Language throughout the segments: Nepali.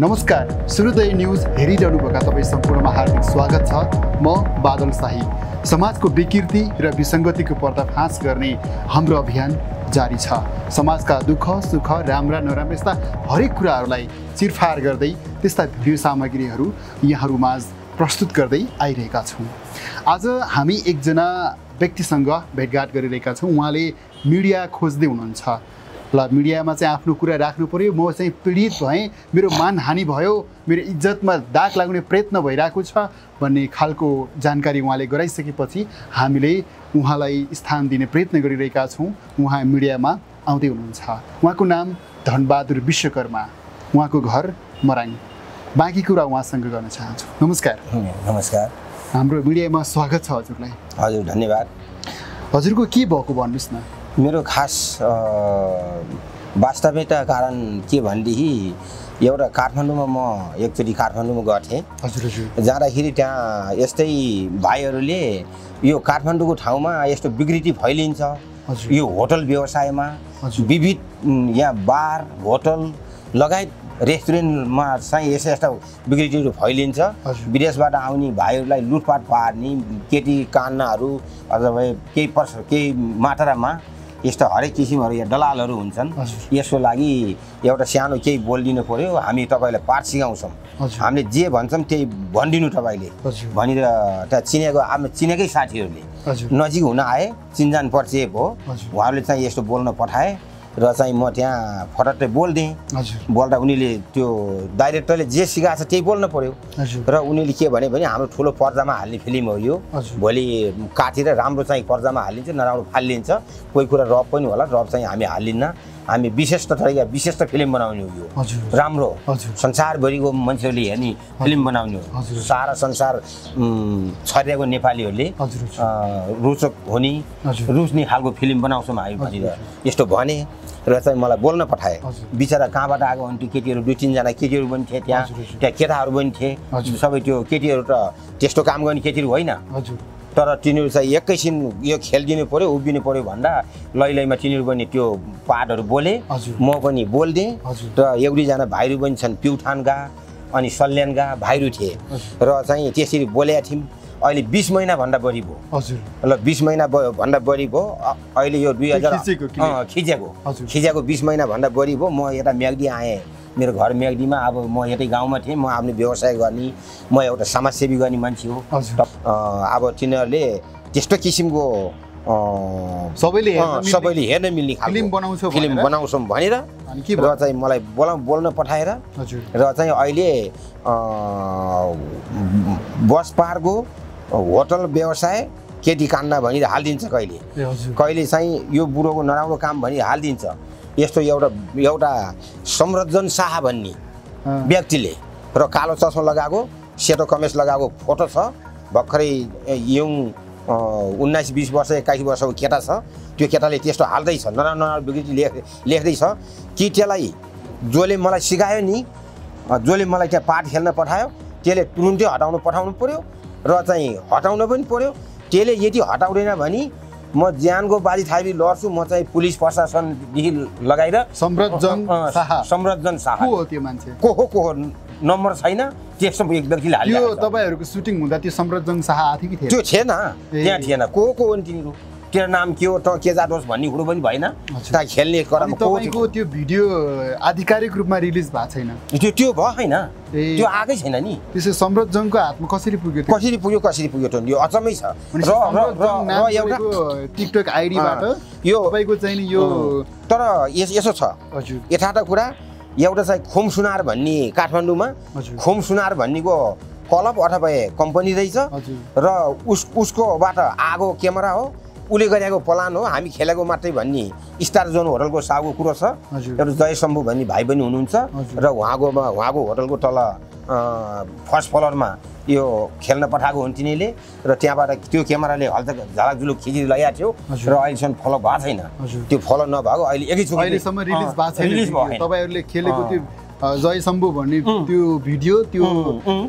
नमस्कार सूर्योदय न्युज हेरिरहनुभएका तपाईँ सम्पूर्णमा हार्दिक स्वागत छ। म बादल शाही। समाजको विकृति र विसङ्गतिको पर्दाफास गर्ने हाम्रो अभियान जारी छ। समाजका दुःख सुख राम्रा नराम्रा यस्ता हरेक कुराहरूलाई चिरफार गर्दै त्यस्ता भिडियो सामग्रीहरू यहाँहरू माझ प्रस्तुत गर्दै आइरहेका छौँ। आज हामी एकजना व्यक्तिसँग भेटघाट गरिरहेका छौँ। उहाँले मिडिया खोज्दै हुनुहुन्छ। ल मिडियामा चाहिँ आफ्नो कुरा राख्नु पऱ्यो म चाहिँ पीडित भएँ। मेरो मानहानि भयो। मेरो इज्जतमा दाग लाग्ने प्रयत्न भइरहेको छ भन्ने खालको जानकारी उहाँले गराइसकेपछि हामीले उहाँलाई स्थान दिने प्रयत्न गरिरहेका छौँ। उहाँ मिडियामा आउँदै हुनुहुन्छ। उहाँको नाम धनबहादुर विश्वकर्मा। उहाँको घर मराङ। बाँकी कुरा उहाँसँग गर्न चाहन्छु। नमस्कार। नमस्कार। हाम्रो मिडियामा स्वागत छ हजुरलाई। हजुर धन्यवाद। हजुरको के भएको भन्नुहोस् न? मेरो खास वास्तविकता कारण के भनेदेखि एउटा काठमाडौँमा म एकचोटि काठमाडौँमा गर्थेँ। हजुर हजुर। जाँदाखेरि त्यहाँ यस्तै भाइहरूले यो काठमाडौँको ठाउँमा यस्तो विकृति फैलिन्छ। यो होटल व्यवसायमा। विविध यहाँ बार होटल लगायत रेस्टुरेन्टमा चाहिँ यस्तो यस्ता विकृतिहरू फैलिन्छ। विदेशबाट आउने भाइहरूलाई लुटपाट पार्ने केटी कान्नाहरू अथवा केही पर्स केही मात्रामा यस्तो हरेक किसिमहरू यहाँ दलालहरू हुन्छन्। यसको लागि एउटा सानो केही बोलिदिनु पऱ्यो हामी तपाईँलाई पाठ सिकाउँछौँ। हामीले जे भन्छौँ त्यही भनिदिनु तपाईँले। भनेर त्यहाँ चिनेको आफ्नो चिनेकै साथीहरूले नजिक हुन आए चिन्जान परिचय हो। उहाँहरूले चाहिँ यस्तो बोल्न पठाए। र चाहिँ म त्यहाँ फटक्कै बोलिदिएँ बोल्दा उनीले त्यो डाइरेक्टरले जे सिकाएको छ त्यही बोल्नु पऱ्यो र उनीले के भने भने हाम्रो ठुलो पर्दामा हाल्ने फिल्म हो यो। भोलि काटेर राम्रो चाहिँ पर्दामा हालिन्छ नराम्रो फालिन्छ कोही कुरा रब पनि होला रब चाहिँ हामी हालिन्न हामी विशिष्ट तरिका विशिष्ट फिल्म बनाउने हो यो। राम्रो। संसारभरिको मान्छेहरूले हेर्ने फिल्म बनाउने हो। सारा संसार छरिएको नेपालीहरूले रोचक हुने। रुच्ने खालको फिल्म बनाउँछौँ हामी भनेर यस्तो भने र चाहिँ मलाई बोल्न पठाए। बिचरा कहाँबाट आएको भने त्यो केटीहरू? दुई तिनजना केटीहरू पनि थिए त्यहाँ। त्यहाँ केटाहरू पनि थिए। सबै त्यो केटीहरू त त्यस्तो काम गर्ने केटीहरू होइन। तर तिनीहरू चाहिँ एकैछिन यो खेलिदिनु पऱ्यो उभिनु पऱ्यो भन्दा लैलैमा तिनीहरू पनि त्यो पाठहरू बोले। म पनि बोलिदिएँ। र एउटैजना भाइहरू पनि छन् प्युठानका अनि सल्यानका भाइहरू थिए। र चाहिँ त्यसरी बोलेका थियौँ अहिले बिस महिनाभन्दा बढी भयो। हजुर। ल बिस महिना भन्दा बढी भयो। अहिले यो दुई हजार खिचेको। खिचेको। बिस महिनाभन्दा बढी भयो। म यता म्याग्दी आएँ। मेरो घर म्याग्दीमा अब म यतै गाउँमा थिएँ म आफ्नो व्यवसाय गर्ने म एउटा समाजसेवी गर्ने मान्छे हो। अब तिनीहरूले त्यस्तो किसिमको सबैले सबैले हेर्न मिल्ने खालको फिल्म बनाउँछौ फिल्म भनेर? बनाउँछौँ र चाहिँ मलाई बोला बोल्न पठाएर र चाहिँ अहिले बस पारको होटल व्यवसाय केटी कान्ना भनेर हालिदिन्छ कहिले कहिले चाहिँ यो बुढोको नराम्रो काम भनी हालिदिन्छ यस्तो एउटा एउटा सम्रजन शाह भन्ने व्यक्तिले र कालो चस्मा लगाएको सेतो कमेज लगाएको फोटो छ। भर्खरै यङ उन्नाइस बिस वर्ष एक्काइस वर्षको केटा छ। त्यो केटाले त्यस्तो हाल्दैछ नराम्रो नराम्रो विकृति लेख लेख्दैछ कि त्यसलाई जसले मलाई सिकायो नि जसले मलाई त्यहाँ पाठ खेल्न पठायो त्यसले तुरुन्तै हटाउनु पठाउनु पऱ्यो र चाहिँ हटाउन पनि पऱ्यो त्यसले यदि हटाउँदैन भने म ज्यानको बाजी थाबी लड्छु म चाहिँ पुलिस प्रशासनदेखि लगाएर अ, अ, शाह। को हो त्यो मान्छे? को हो को हो नम्बर छैन। त्यस्तो एक व्यक्तिले त्यो हालिरहेको छ। तपाईँहरूको सुटिङ हुँदा त्यो सम्रजन शाह आएको थियो कि त्यो थिएन। त्यहाँ थिएन। को को हो नि तिनीहरू? तेरो नाम के हो त के जाँदोस् भन्ने कुरो पनि भएन। त्यहाँ खेल्ने अनि क्रममा को तपाईँको त्यो भिडियो आधिकारिक रूपमा रिलिज भएको छैन। त्यो त्यो भयो होइन। त्यो आएकै छैन नि। त्यसो सम्रजनको हातमा कसरी पुग्यो कसरी पुग्यो कसरी पुग्यो त यो अचम्मै छ। र एउटा टिकटक आइडीबाट यो- तपाईँको चाहिँ यो तर यस- यसो छ। हजुर। यथार्थ कुरा एउटा चाहिँ खुम सुनार भन्ने काठमाडौँमा खुम सुनार भन्नेको क्लब अथवा कम्पनी रहेछ। र उस उसकोबाट आगो क्यामेरा हो। उसले गरेको प्लान हो हामी खेलेको मात्रै भन्ने स्टार जोन होटलको सागको कुरो छ एउटा जय शम्भु भन्ने भाइ पनि हुनुहुन्छ। र उहाँकोमा उहाँको होटलको तल फर्स्ट फ्लोरमा यो खेल्न पठाएको हुन् तिनीले र त्यहाँबाट त्यो क्यामेराले हल्का झालाकझुलुक खिची लगाएको थियो। र अहिलेसम्म फलो भएको छैन त्यो फलो नभएको अहिले एकैचोटि अहिलेसम्म रिलिज भएको छैन तपाईँहरूले खेलेको। त्यो जय शम्भु भन्ने. त्यो भिडियो त्यो.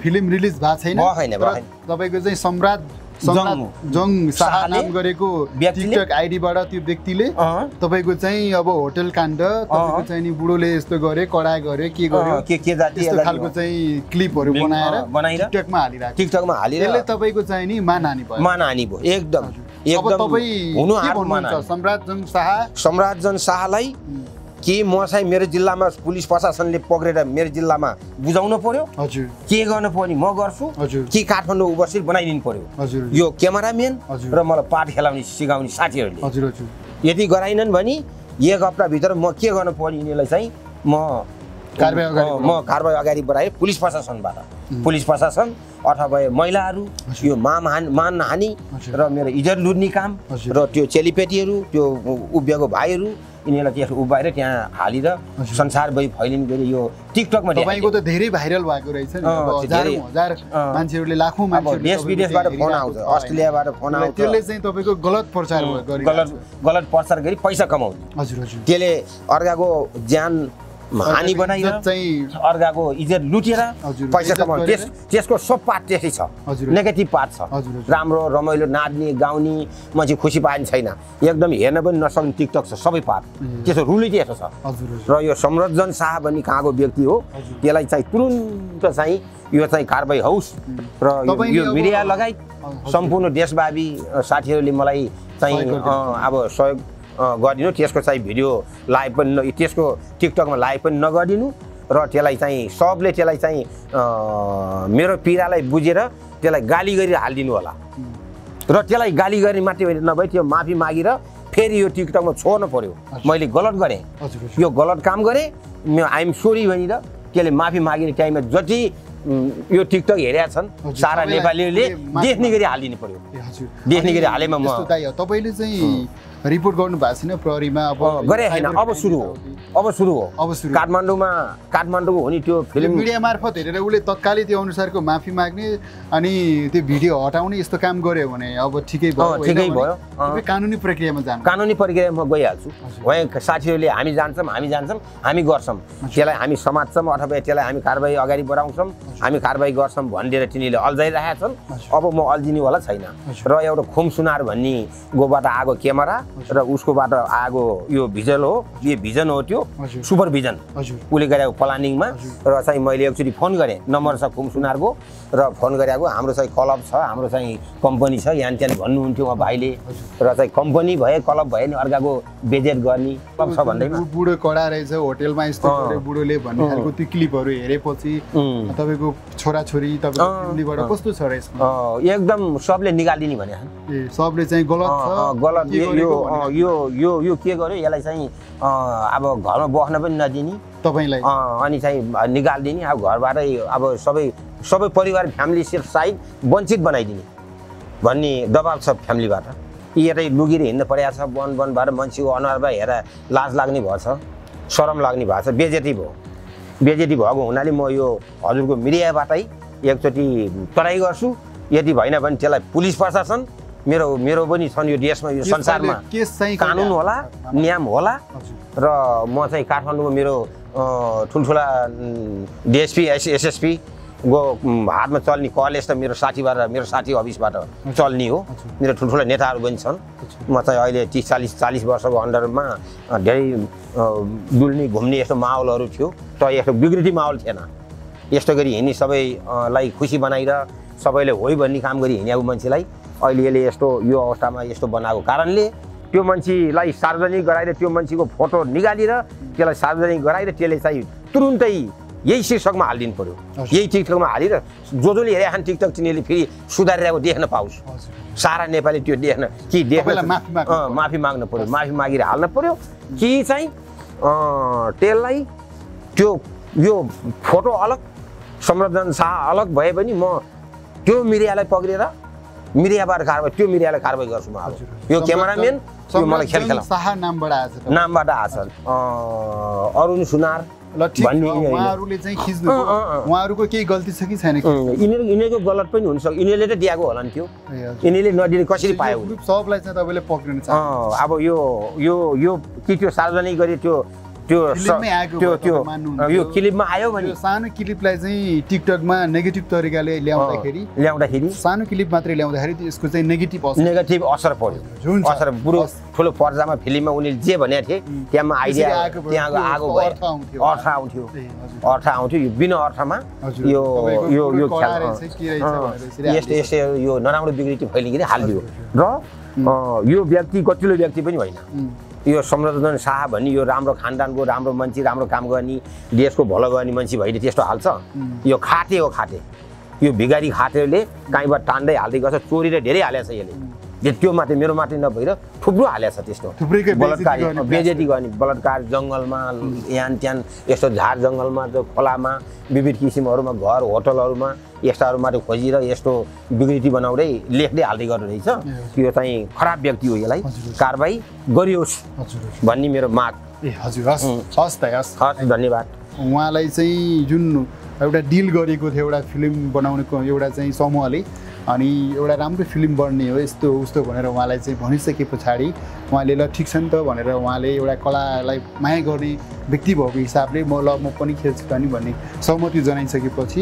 फिल्म रिलिज भएको छैन। तपाईँको चाहिँ सम्राट जङ शाह नाम गरेको टिकटक आइडीबाट त्यो व्यक्तिले तपाईँको चाहिँ अब होटल काण्ड तपाईँको चाहिँ नि बुढोले यस्तो गरे कडा गरे के गर्यो के के जाति खालको चाहिँ क्लिपहरू बनाएर टिकटकमा हालिरहेको। टिकटकमा हालेर यसले तपाईँको चाहिँ नि मानहानि भयो। मानहानि भयो। एकदम। एकदम तपाईँ हुनु सम्राट जङ शाह? सम्राटजन शाहलाई के म चाहिँ मेरो जिल्लामा पुलिस प्रशासनले पक्रेर मेरो जिल्लामा बुझाउनु पर्यो? हजुर। के गर्नु पर्यो म गर्छु? हजुर। के काठमाडौँ उपस्थित बनाइदिनु पर्यो? हजुर। यो क्यामेराम्यान। र मलाई पाठ खेलाउने सिकाउने साथीहरूले। हजुर हजुर। यदि गराइनन् भने एक हप्ताभित्र म के गर्नु पर्यो यिनीहरूलाई चाहिँ म म कारबाही अगाडि बढाएँ पुलिस प्रशासनबाट। पुलिस प्रशासन अथवा महिलाहरू। यो मानहानि मानहानि हजुर। र मेरो इज्जत लुट्ने काम। र त्यो चेलीपेटीहरू त्यो उभिएको भाइहरू यिनीहरूलाई त्यसो उभाएर त्यहाँ हालेर। संसारभरि फैलिनु गरे यो टिकटकमा तपाईँको। त धेरै भाइरल भएको रहेछ। मान्छेहरूले लाखौँ देश विदेशबाट फोन आउँछ? अस्ट्रेलियाबाट फोन आउँछ त्यसले चाहिँ तपाईँको गलत प्रचार गलत गलत प्रचार गरी पैसा कमाउने हजुर हजुर त्यसले अर्काको ज्यान हानि चाहिँ अर्काको इज्जत लुटेर पैसा कमाउने। त्यस त्यसको सब पार्ट त्यसै छ। नेगेटिभ पार्ट छ। राम्रो रमाइलो नाच्ने गाउने मान्छे खुसी पाइने छैन एकदम हेर्न पनि नसक्ने टिकटक छ सबै पार्ट। त्यसो रुलै त्यसो छ र यो सम्रजन शाह भन्ने कहाँको व्यक्ति हो। त्यसलाई चाहिँ तुरुन्त चाहिँ यो चाहिँ कारबाही होस् र यो- मिडिया लगायत। सम्पूर्ण देशव्यापी अ, साथीहरूले मलाई चाहिँ अब सहयोग गरिदिनु। त्यसको चाहिँ भिडियो लाइभ पनि न- त्यसको टिकटकमा लाइभ पनि नगरिदिनु र त्यसलाई चाहिँ सबले त्यसलाई चाहिँ मेरो पीडालाई बुझेर त्यसलाई गाली गरी हालिदिनु होला। र त्यसलाई गाली गर्ने मात्रै होइन नभए त्यो माफी मागेर फेरि यो टिकटकमा छोड्नु हजुर। मैले गलत गरेँ। यो गलत काम गरेँ। म आइएम सोरी भनेर त्यसले माफी मागिने टाइममा जति यो टिकटक हेरेका छन् सारा नेपालीले देख्ने गरी। हालिदिनु पर्यो। हजुर। देख्ने गरी हालेमा म- तपाईँले चाहिँ रिपोर्ट गर्नु भएको छैन प्रहरीमा अब गरे होइन अब सुरु हो। अब सुरु हो। अब सुरु। काठमाडौँमा काठमाडौँको हुने त्यो त्यो फिल्म? मिडिया मार्फत हेरेर उसले तत्कालै त्यो अनुसारको माफी माग्ने अनि त्यो भिडियो हटाउने यस्तो काम गर्यो भने अब ठिकै भयो ठिकै भयो। कानुनी प्रक्रियामा जानु। कानुनी प्रक्रियामा गइहाल्छु। उहाँ साथीहरूले हामी जान्छौँ हामी जान्छौँ हामी गर्छौँ। त्यसलाई हामी समात्छौँ अथवा त्यसलाई हामी कारबाही अगाडि बढाउँछौँ हामी कारबाही गर्छौँ भनिदिएर तिनीहरूले अल्झाइरहेका छन्। अब म अल्झिनेवाला छैन। र एउटा खुम सुनार भन्ने गोबाट आएको क्यामेरा र उसकोबाट आएको यो भिजन हो। यो भिजन हो त्यो। हजुर। Super vision. हजुर। उसले गरेको प्लानिङमा। र चाहिँ मैले एकचोटि फोन गरेँ नम्बर छ खुम सुनारको र फोन गरेको हाम्रो चाहिँ क्लब छ हाम्रो चाहिँ कम्पनी छ यहाँ त्यहाँ भन्नुहुन्थ्यो उहाँ भाइले। र चाहिँ कम्पनी भए क्लब भए नि अर्काको बेजेट गर्ने क्लब छ भन्दैमा बुढो कडा रहेछ होटेलमा यस्तो बुढोले भन्ने। खालको त्यो क्लिपहरू हेरेपछि तपाईँको छोराछोरी अँ। कस्तो छ र यसमा? अँ, एकदम सबले निकालिदिने भने। सबले चाहिँ गलत गलत। यो यो यो यो के गर्यो? यसलाई चाहिँ अब घरमा बस्न पनि नदिने। तपाईँलाई? अनि चाहिँ निकालिदिने। अब घरबाटै अब सबै सबै परिवार फ्यामिली सहित वञ्चित बनाइदिने भन्ने दबाब छ फ्यामिलीबाट यतै लुगेर हिँड्नु परेको छ वन वनबाट मान्छेको अनुहारमा हेर लाज लाग्ने भएछ सरम लाग्ने भएको छ बेजेती भयो। बेजेती भएको हुनाले म यो हजुरको मिडियाबाटै एकचोटि ट्राई गर्छु। यदि भएन भने त्यसलाई पुलिस प्रशासन मेरो मेरो पनि छन् यो देशमा यो संसारमा। कानुन होला? नियम होला। र म चाहिँ काठमाडौँमा मेरो ठुल्ठुला डिएसपी एस एसएसपी गो हातमा चल्ने कलेज त मेरो साथीबाट मेरो साथी अफिसबाट चल्ने हो। मेरो ठुल्ठुला नेताहरू पनि छन्। म चाहिँ अहिले तिस चालिस चालिस वर्षको अन्डरमा धेरै डुल्ने घुम्ने यस्तो माहौलहरू थियो। तर यस्तो विकृति माहौल थिएन। यस्तो गरी हिँड्ने सबैलाई खुसी बनाएर सबैले होइ भन्ने काम गरी हिँडेको मान्छेलाई अहिले यसले यस्तो यो अवस्थामा यस्तो बनाएको कारणले त्यो मान्छेलाई सार्वजनिक गराएर त्यो मान्छेको फोटो निकालेर त्यसलाई सार्वजनिक गराएर त्यसले चाहिँ तुरुन्तै यही शीर्षकमा हालिदिनु हजुर। यही टिकटकमा हालेर जो जसले हेरे टिकटक तिनीहरूले फेरि सुधारिरहेको देख्न पाओस्। सारा नेपाली त्यो देख्न कि देख्न तपाईँलाई माफी माग्नु अँ, माफी मागेर हाल्नु पर्यो। कि चाहिँ त्यसलाई त्यो यो फोटो अलग संरक्षण शाह अलग भए पनि म त्यो मिडियालाई पक्रेर मिडियाबाट कारवाही त्यो मिडियालाई कारवाही गर्छु म अब। यो क्यामेराम्यान जङ- यो मलाई खेल खेला शाह नामबाट आएको छ नामबाट आएको छ अँ, अरुण सुनार। उहाँहरूको केही गल्ती छ कि छैन यिनीहरू यिनीहरूको गलत पनि हुनसक्छ यिनीहरूले त दिएको होला नि त्यो। यिनीहरूले नदिने कसरी पायो सबलाई चाहिँ तपाईँले पक्रिनु अब यो यो यो कि त्यो सार्वजनिक गरी त्यो त्यो त्यो त्यो। यो क्लिपमा आयो भने सानो क्लिपलाई चाहिँ टिकटकमा नेगेटिभ तरिकाले ल्याउँदाखेरि ल्याउँदाखेरि। सानो क्लिप मात्रै ल्याउँदाखेरि त्यसको चाहिँ नेगेटिभ असर नेगेटिभ असर पर्यो। असर बुढो। ठुलो पर्दामा फिल्ममा उनीहरूले जे भनेको थिए त्यहाँमा आइडिया त्यहाँ भए अर्थ आउँथ्यो। अर्थ आउँथ्यो। यो बिना अर्थमा। यो यो यो यस्तो यो नराम्रो बिग्रिटी फैलिकन हालिदियो। र यो व्यक्ति गतिलो व्यक्ति पनि होइन। यो सम्राजन शाह भन्ने यो राम्रो खानदानको राम्रो मान्छे राम्रो काम गर्ने देशको भलो गर्ने मान्छे भइदियो त्यस्तो हाल्छ। यो खाटे हो खाटे। यो भिगारी खाटेले काहीँबाट तान्दै हाल्दै गर्छ चोरी र धेरै हालेको छ यसले त्यो- मात्रै मेरो मात्रै नभएर थुप्रो हालेको छ त्यस्तो बलात्कार बेजेती गर्ने बलात्कार जङ्गलमा यान त्यान यस्तो झार जङ्गलमा खोलामा विविध किसिमहरूमा घर होटलहरूमा यस्ताहरूमाथि खोजेर यस्तो बिग्रिटी बनाउँदै लेख्दै हाल्दै गर्दो रहेछ यो चाहिँ खराब व्यक्ति हो यसलाई। कारवाही गरियोस् भन्ने मेरो माग। ए हजुर हस्. हस् त हस्। हस् धन्यवाद। उहाँलाई चाहिँ जुन एउटा डिल गरेको थियो एउटा फिल्म बनाउनेको एउटा चाहिँ समूहले अनि एउटा राम्रो फिल्म बन्ने हो यस्तो उस्तो भनेर उहाँलाई चाहिँ भनिसके पछाडि उहाँले ल ठिक छ नि त भनेर उहाँले एउटा कलालाई माया गर्ने व्यक्ति भएको हिसाबले म ल म पनि खेल्छु त नि भन्ने सहमति जनाइसकेपछि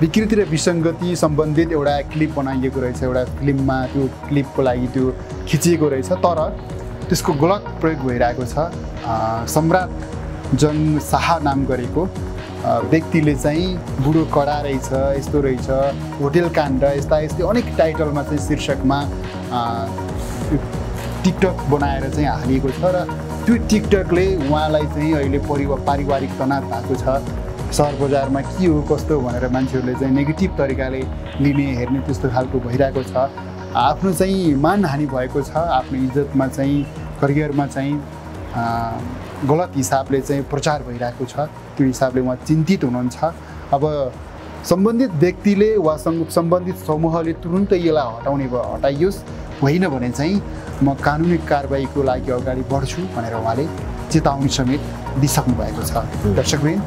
विकृति र विसङ्गति सम्बन्धित एउटा क्लिप बनाइएको रहेछ एउटा फिल्ममा त्यो क्लिपको लागि त्यो खिचिएको रहेछ तर त्यसको गलत प्रयोग भइरहेको छ। सम्राट जङ शाह नाम गरेको व्यक्तिले चाहिँ बुढो कडा रहेछ यस्तो रहेछ होटेल काण्ड यस्ता यस्तै अनेक टाइटलमा चाहिँ शीर्षकमा टिकटक बनाएर चाहिँ हालिएको छ र त्यो टिकटकले उहाँलाई चाहिँ अहिले परिवा पारिवारिक तनाव भएको छ। सहर बजारमा के हो कस्तो भनेर मान्छेहरूले चाहिँ नेगेटिभ तरिकाले लिने हेर्ने त्यस्तो खालको भइरहेको छ। आफ्नो चाहिँ मानहानि भएको छ आफ्नो इज्जतमा चाहिँ करियरमा चाहिँ गलत हिसाबले चाहिँ प्रचार भइरहेको छ। त्यो हिसाबले उहाँ चिन्तित हुनुहुन्छ। अब सम्बन्धित व्यक्तिले वा सम्बन्धित समूहले तुरुन्तै यसलाई हटाउने भयो हटाइयोस् होइन भने चाहिँ म कानुनी कारवाहीको लागि अगाडि बढ्छु भनेर उहाँले चेतावनी समेत दिइसक्नु भएको छ। दर्शकवृन्द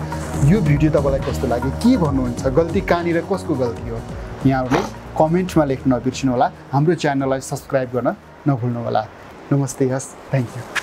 यो भिडियो तपाईँलाई कस्तो लाग्यो? के भन्नुहुन्छ? गल्ती कहाँनिर? कसको गल्ती हो? यहाँहरूले कमेन्टमा लेख्न नबिर्सिनु होला हाम्रो च्यानललाई सब्सक्राइब गर्न नभुल्नु होला नमस्ते हस् थ्याङ्क यू।